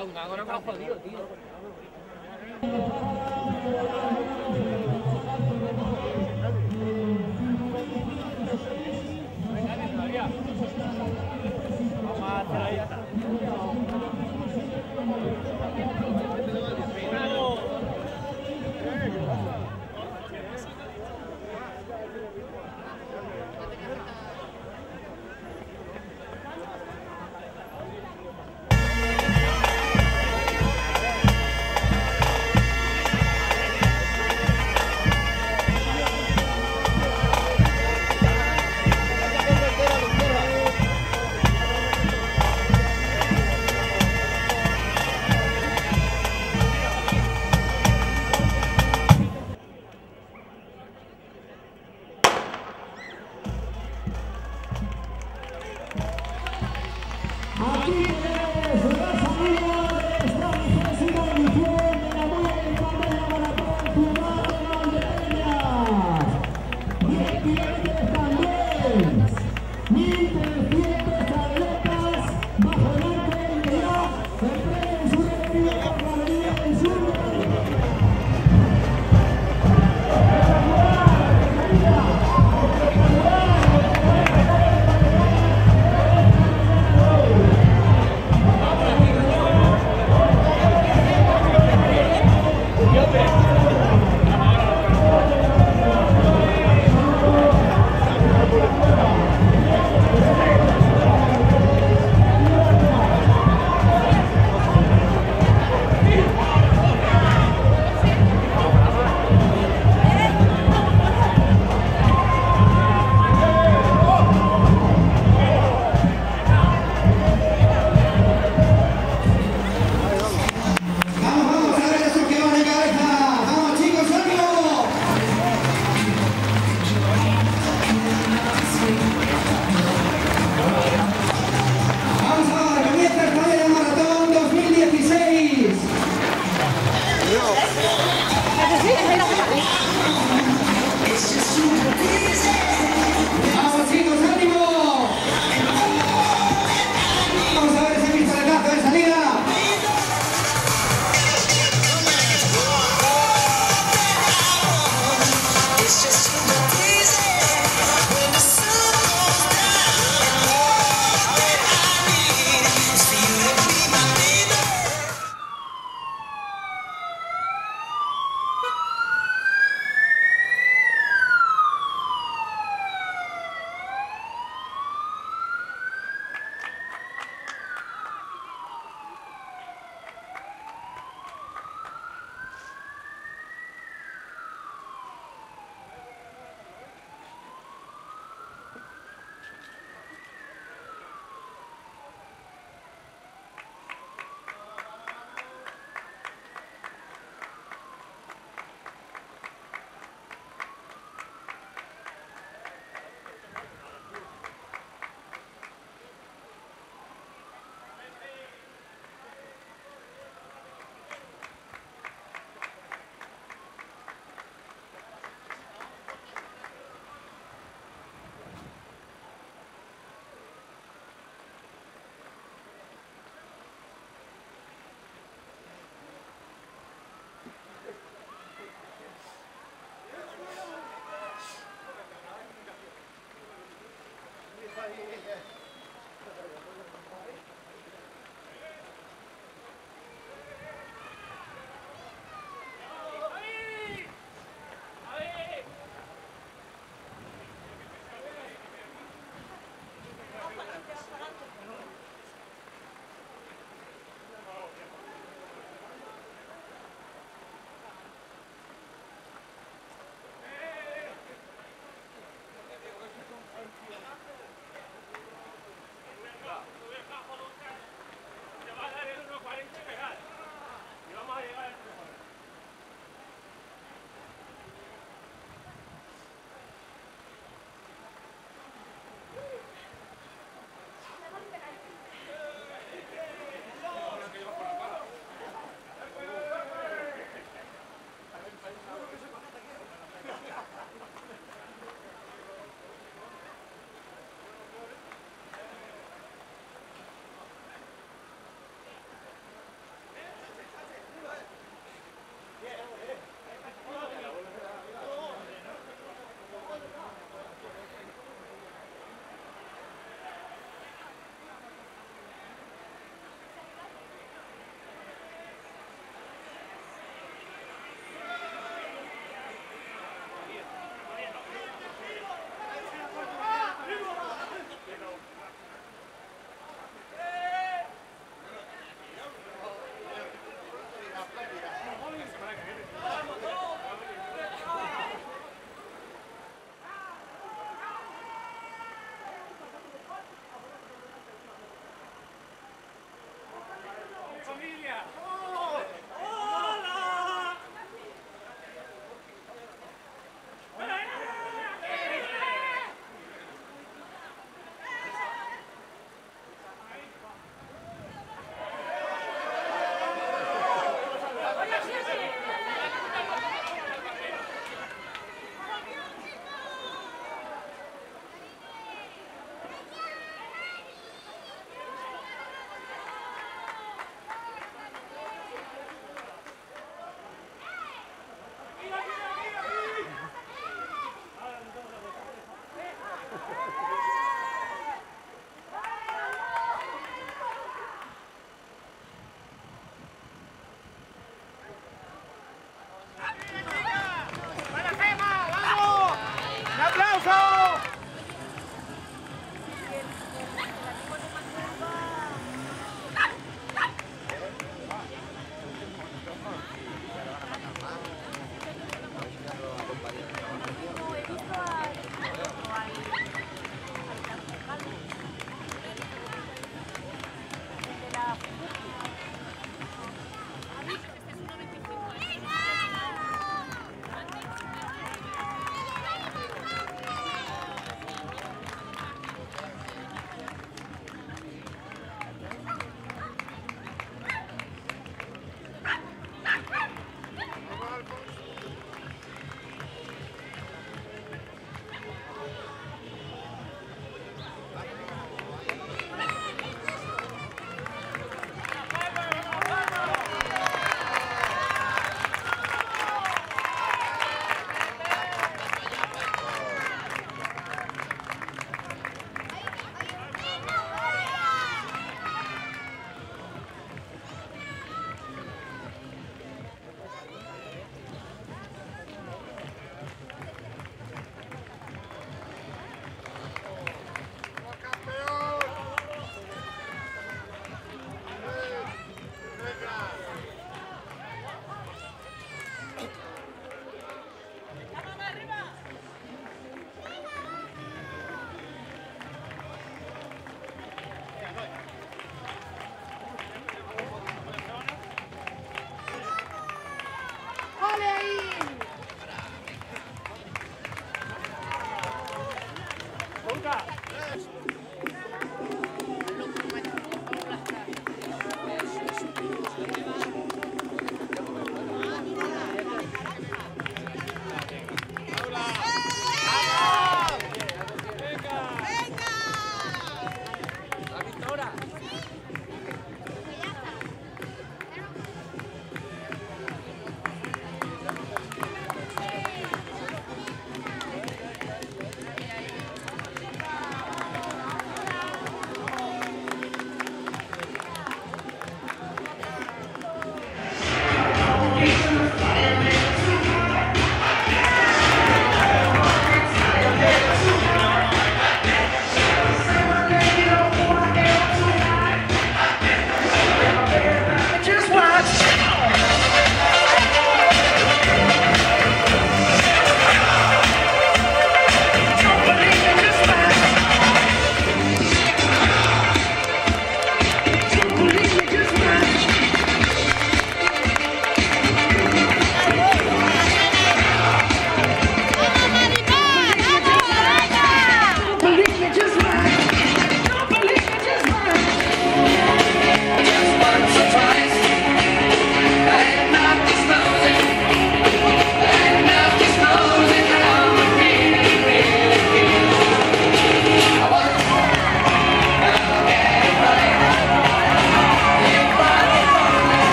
ahora me ha jodido, tío. Aquí yeah, yeah.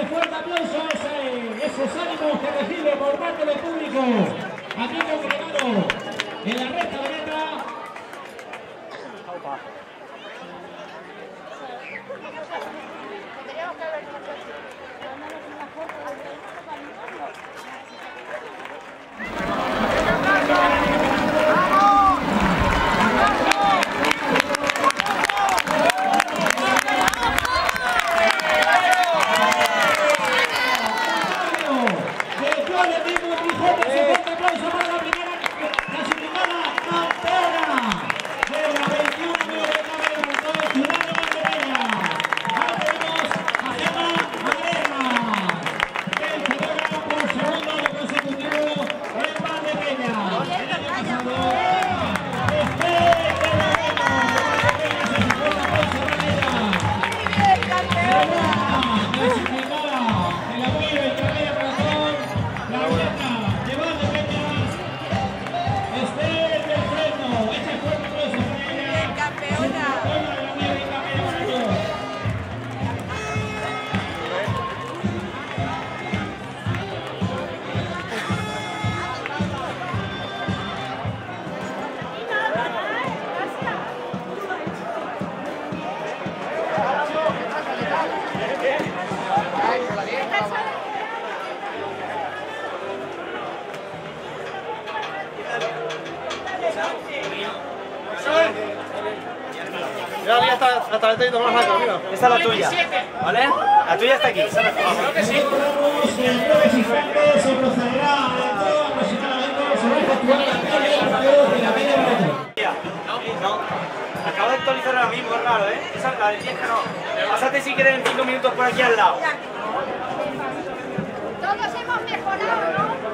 ese fuerte aplauso, a ese, esos ánimos que recibe por parte del público. Aquí Gregano en la recta derecha. La tableta más alta, mira. Esta es la tuya. ¿Vale? La tuya está aquí. Acabo de actualizar ahora mismo, es raro, ¿eh? Esa la de 10 no. Pásate si quieres en 5 minutos por aquí al lado. Todos hemos mejorado, ¿no?